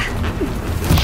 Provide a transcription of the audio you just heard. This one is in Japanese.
フフフ。